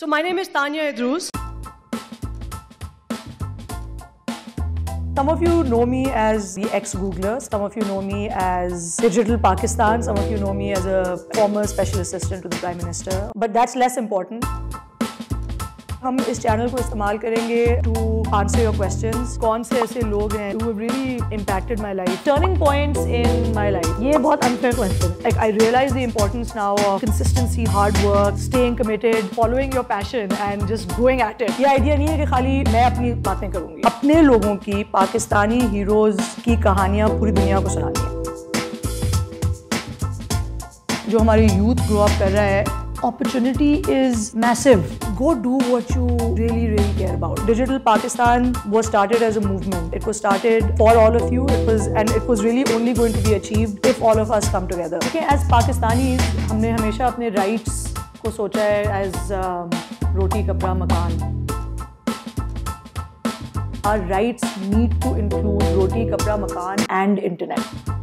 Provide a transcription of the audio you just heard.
So my name is Tania Aidrus. Some of you know me as the ex-Googler. Some of you know me as Digital Pakistan. Some of you know me as a former special assistant to the Prime Minister. But that's less important. हम इस channel को इस्तेमाल करेंगे to answer your question कौन से ऐसे लोग हैं who really impacted my life turning point in my life ये बहुत unfair question like I realize the importance now of consistency hard work staying committed following your passion and just going at it ये idea नहीं है कि खाली मैं अपनी बातें करूँगी। अपने लोगों की, पाकिस्तानी हीरोज की कहानियाँ पूरी दुनिया को सुनानी है। जो हमारे यूथ ग्रो अप कर रहा है opportunity is massive. Go do what you really, really care about. Digital Pakistan was started as a movement. It was started for all of you. It was and it was really only going to be achieved if all of us come together. Okay, as Pakistanis, हमने हमेशा अपने rights को सोचा है as um, रोटी कपड़ा मकान. Our rights need to include roti, kapra, makan and internet.